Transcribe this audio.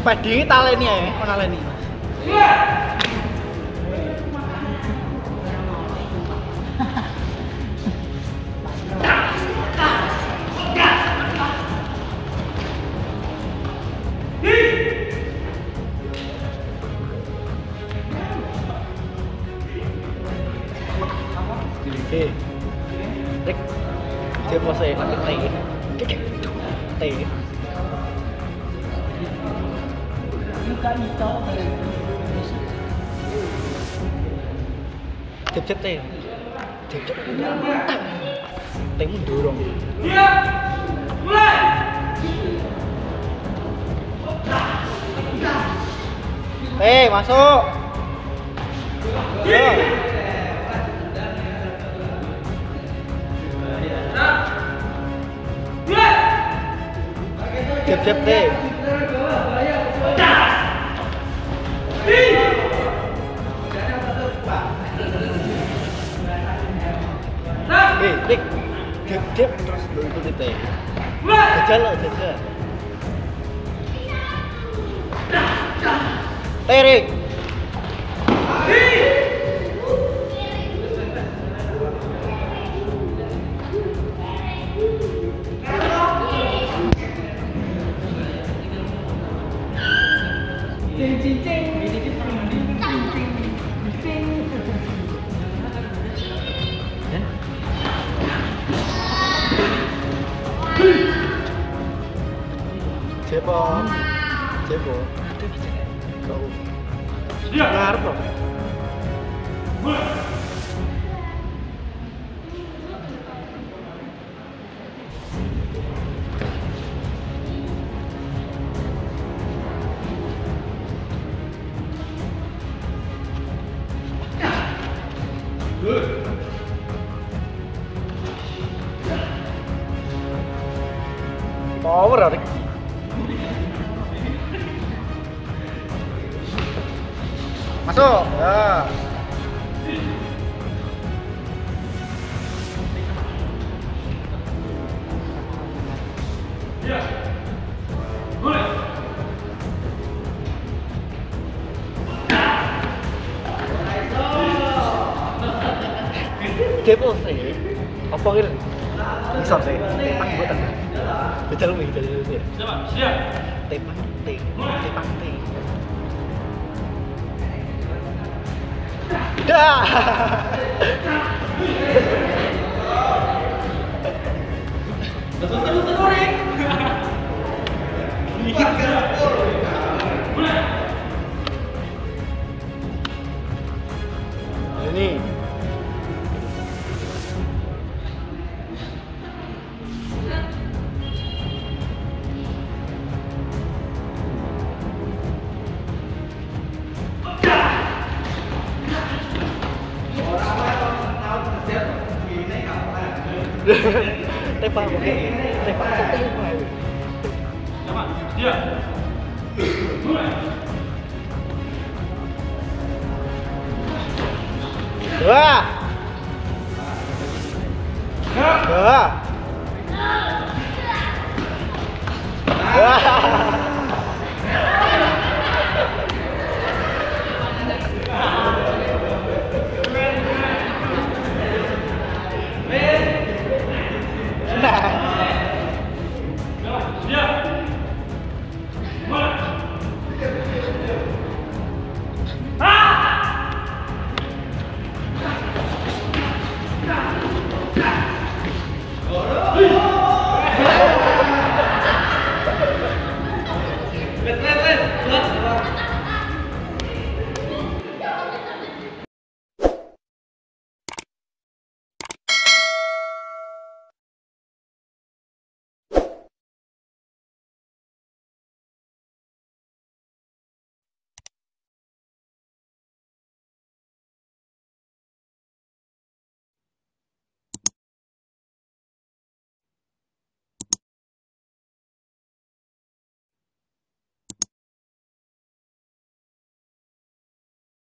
Badingi taleni ya, kok taleni. Oke. Rek. Dia pose pakai T thực chất đây thực chất tính một đứa rồi Ê, masuk. Yeah. Cep-cep deh. Eh, Dik. Cep terus. Jajal lo, jajal. T, Rik. Ya. Cepo. Cepo. Kau. Ngarep loh. Power. Masuk. Ya. Cepo sih. Apa gitu? Bisa sih. Tepak buatan. Betul betul. Tepak, te, tepak, te. Dah. Ini. Tepak, oke. Tepak, tepak. Dua. Dua.